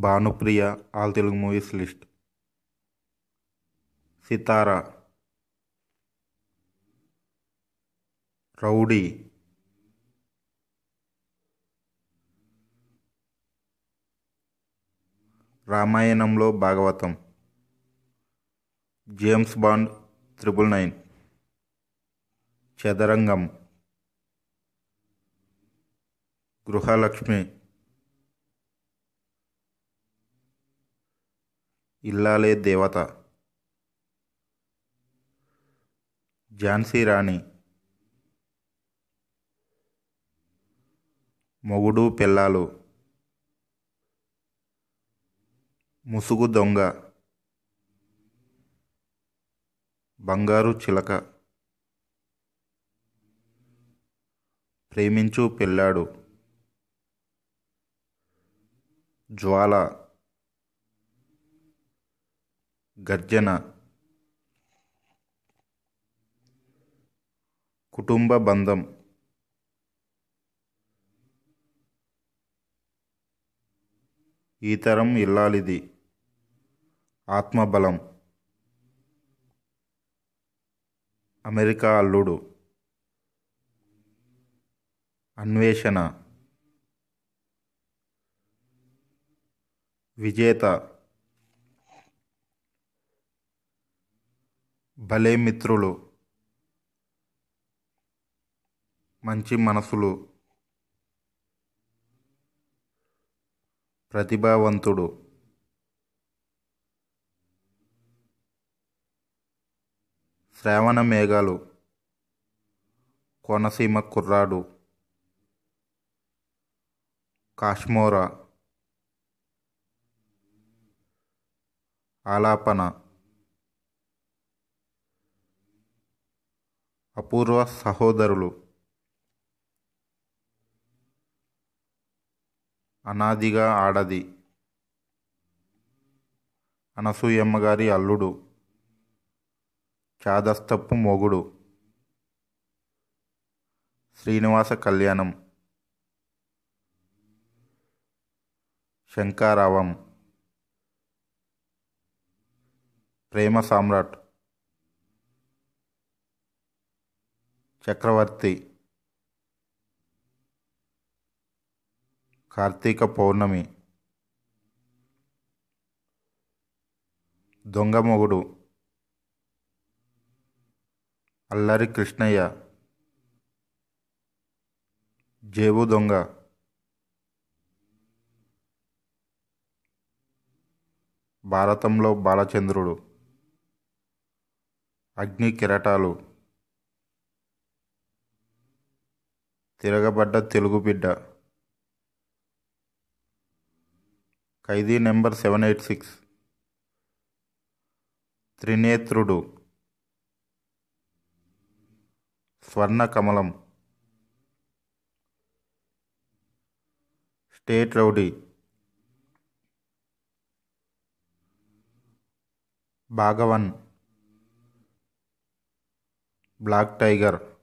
Bhanupriya all Telugu movies list. Sitara. Rowdy. రామాయణంలో Bhagavatam. James Bond triple nine. Chadarangam. Gruhalakshmi. ఇల్లాలే దేవత. ఝాన్సీ రాణి. మొగుడు పెళ్ళాలు. ముసుగు దొంగ. బంగారు చిలక. ప్రేమించు పెళ్ళాడు. జ్వాల. గర్జన. కుటుంబ బంధం. ఈ తరం ఇల్లాలిది. ఆత్మబలం. అమెరికా అల్లుడు. అన్వేషణ. విజేత. భలే మిత్రులు మంచి మనసులు ప్రతిభావంతుడు. శ్రావణ మేఘాలు కోనసీమ కుర్రాడు కాశ్మోరా ఆలాపన. అపూర్వ సహోదరులు. అనాదిగా ఆడది. అనసూయమ్మగారి అల్లుడు. చాదస్తప్పు మొగుడు. శ్రీనివాస కళ్యాణం. శంకారావం. ప్రేమ సామ్రాట్. చక్రవర్తి కార్తీక పౌర్ణమి దొంగమొగుడు అల్లరి కృష్ణయ్య జేబు దొంగ భారతంలో బాలచంద్రుడు అగ్ని కిరటాలు తిరగబడ్డ Telugu Bidda. Khaidi number seven eight six. Trinetrudu. Swarna Kamalam. State rowdy. Bhagavan. Black tiger.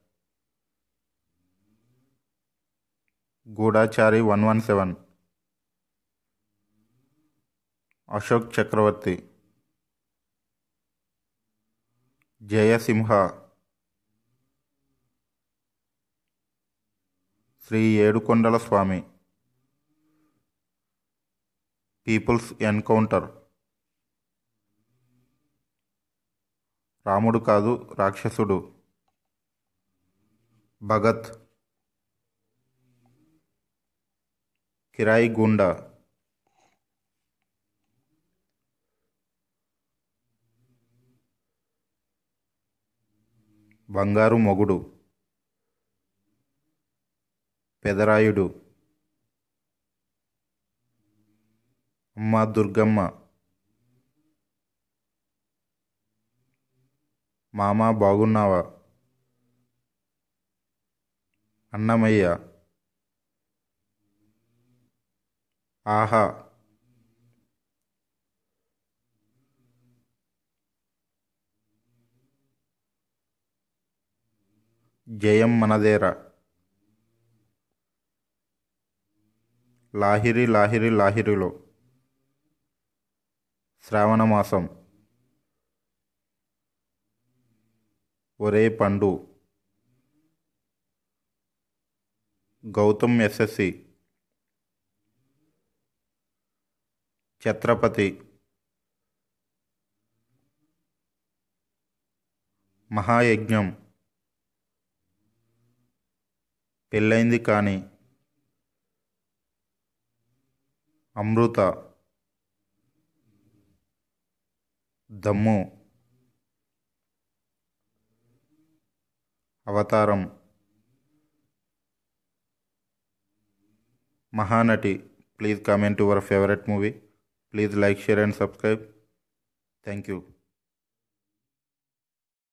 Gudachari one one seven. Ashok Chakravarthy. Jayasimha. Sri Edukondala Swamy. People's encounter. రాముడు కాదు రాక్షసుడు. భగత్. కిరాయి గుండా. బంగారు మొగుడు. పెదరాయుడు. అమ్మ దుర్గమ్మ. మామ బాగున్నావా? అన్నమయ్య. ఆహా. జయం మనదేరా. లాహిరి లాహిరి లాహిరిలో. శ్రావణ మాసం. ఒరే పండు. గౌతమ్ ఎస్ఎస్సి. ఛత్రపతి మహాయజ్ఞం. పెళ్ళైంది కానీ Amrutha Dammu Avataram Mahanati. Please comment your favourite movie. Please like, share and subscribe. Thank you.